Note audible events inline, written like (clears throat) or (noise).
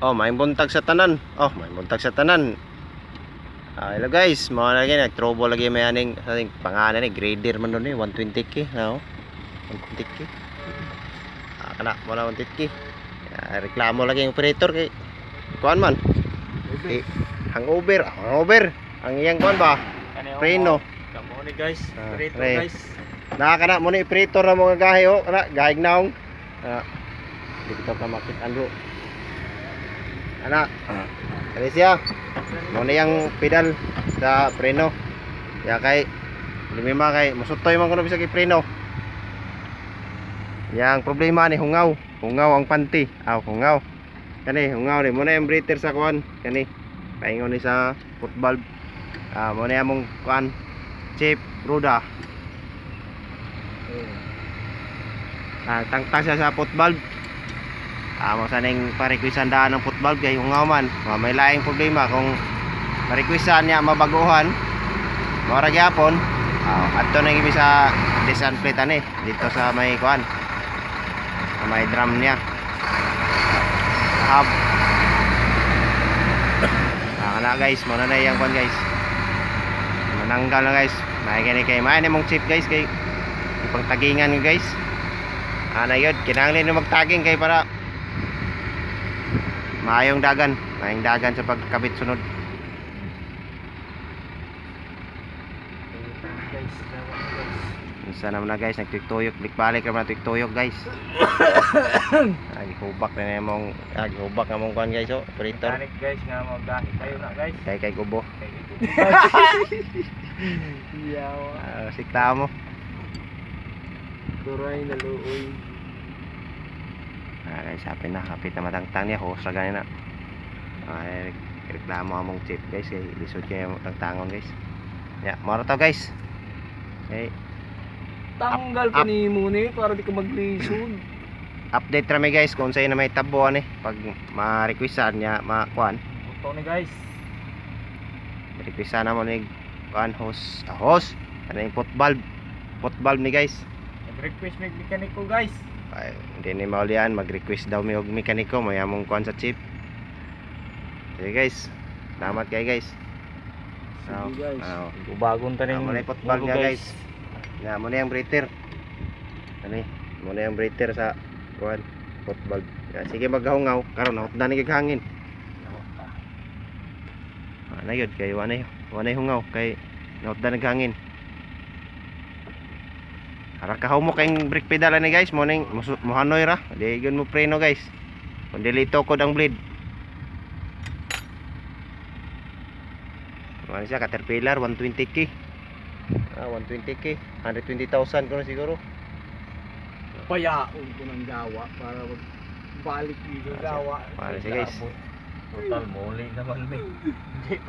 Oh, may buntag sa tanan. Oh, may buntag sa tanan. Ah, hello guys, mga lagi nag-trouble lagi may aning aning pangalan ni grader man doon eh 120k, no? 120k. Ah, kana mo na 120k. Ah, reklamo lagi yung operator kay kuan man. Eh, hangover, ah, hangover. Ang iyang kuan ba? Preno. Kamo ni guys. Ah, Prito pre. guys. Nakakana mo ni operator na mga gahe oh, kana gahig naong. Ah, dito ka makit andro. Ana. Kani siya. Mo na yung pedal sa preno. Ya kay limima kay musutoy man kuno bisag kay preno. Yang problema ni hungaw. Hungaw ang panty. Aw, hungaw. Kani hungaw ni mo na yung breather sa kuan. Kani paingon ni sa foot valve. Ah, mo na among kuan chip ruda. Ah, tangtang siya sa foot valve. Ah, mo saning parequisan daan ng foot valve kay hungaw man. Ah, may laing problema kung parequisan niya mabaguhan. Mora gyapon. Ah, adto na gibi sa desan plate ani dito sa may kuan. Sa may drum niya. Hub. Ah, na guys, mo na na kuan guys. Mananggal na guys. May gani kay may mong chip guys kay ipang tagingan guys. Ana yun, kinahanglan na magtaging kay para maayong dagan, maayong dagan sa pagkabit sunod. Isa naman na guys, nagtuktuyok, balik naman nagtuktuyok guys. (coughs) Ay, hubak na na mong, ay, hubak na mong kuhan guys, oh, operator. Mechanic guys nga mo gahi kayo na guys. Kay kay ito. (laughs) (laughs) Yawa. Ah, sikta mo. Turay na luoy. Guys, hapit na, hapit na matangtang niya, hose na ganyan na. Ay, reklamo among chip guys, kay lisod kayo tangtangon guys. Ya, moro to guys. Okay. Tanggal Up, up. pa ni Muni para di ka maglisod. (clears throat) update rami guys kung sa'yo na may tabuan eh pag ma-requestan niya makuan Ito ni guys. requestan na mo ni kuan host ah, host ano yung pot valve ni guys Nag-request may mekaniko guys. Ay, hindi ni maulian mag-request daw mi og mekaniko may among kuan sa chip. Sige guys. Salamat kay guys. Sige guys. Ah, Bagon ta Ah, ning muna yung football ulo, niya, guys. nga mo na yung breather. Eh mo na yung breather sa kuan pot valve Ya, sige maghungaw karon na na ni hangin. Ah, na yun kay wanay wanay hungaw kay naut na naghangin Ara ka mo kayong brake pedal ni guys mo ning mohanoy ra. Di gyud mo preno guys. Kun dilito ko ang blade. Ano siya? Caterpillar 120k ah 120k 120,000 ko na siguro. Payaon ko ng gawa para balik dito gawa. Para siya, guys. Total muli naman may. (laughs)